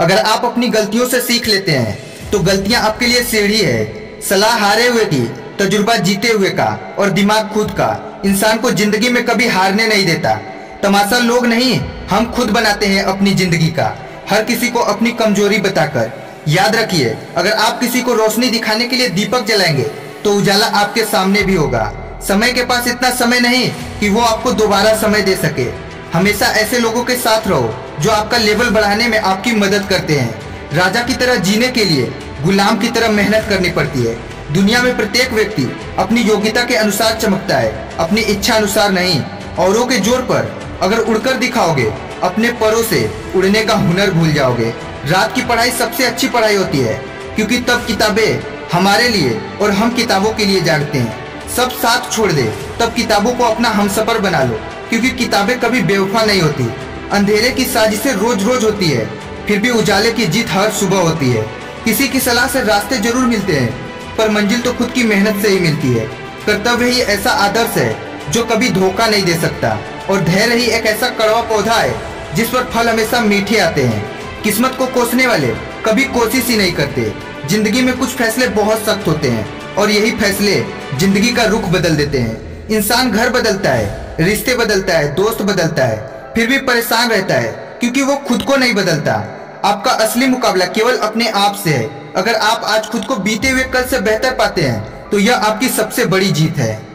अगर आप अपनी गलतियों से सीख लेते हैं तो गलतियाँ आपके लिए सीढ़ी है। सलाह हारे हुए की तजुर्बा जीते हुए का और दिमाग खुद का। इंसान को ज़िंदगी में कभी हारने नहीं देता। तमाशा लोग नहीं, हम खुद बनाते हैं अपनी ज़िंदगी का। हर किसी को अपनी कमज़ोरी बताकर। याद रखिए, अगर आप किसी को रोशनी दिखाने के लिए दीपक जलाएँगे तो उजाला आपके सामने भी होगा। समय के पास इतना समय नहीं कि वो आपको दोबारा समय दे सके। हमेशा ऐसे लोगों के साथ रहो जो आपका लेवल बढ़ाने में आपकी मदद करते हैं। राजा की तरह जीने के लिए, गुलाम की तरह मेहनत करनी पड़ती है। दुनिया में प्रत्येक व्यक्ति अपनी योग्यता के अनुसार चमकता है, अपनी इच्छा अनुसार नहीं। औरों के ज़ोर पर अगर उड़कर दिखाओगे, अपने परों से उड़ने का हुनर भूल जाओगे। रात की पढ़ाई सबसे अच्छी पढ़ाई होती है, क्योंकि तब किताबें हमारे लिए और हम किताबों के लिए जागते हैं। सब साथ छोड़ दे, तब किताबों को अपना हमसफर बना लो, क्योंकि किताबें कभी बेवफा नहीं होती। अंधेरे की साजिशें रोज रोज होती है, फिर भी उजाले की जीत हर सुबह होती है। किसी की सलाह से रास्ते ज़रूर मिलते हैं, पर मंजिल तो खुद की मेहनत से ही मिलती है। कर्तव्य ही ऐसा आदर्श है, जो कभी धोखा नहीं दे सकता। और धैर्य ही एक ऐसा कड़वा पौधा है, जिस पर फल हमेशा मीठे आते हैं। किस्मत को कोसने वाले कभी कोशिश ही नहीं करते। ज़िंदगी में कुछ फैसले बहुत सख्त होते हैं, और यही फैसले ज़िंदगी का रुख बदल देते हैं। इंसान घर बदलता है, रिश्ते बदलता है, दोस्त बदलता है फिर भी परेशान रहता है, क्योंकि वो खुद को नहीं बदलता। आपका असली मुकाबला केवल अपने आप से है। अगर आप आज खुद को बीते हुए कल से बेहतर पाते हैं तो यह आपकी सबसे बड़ी जीत है।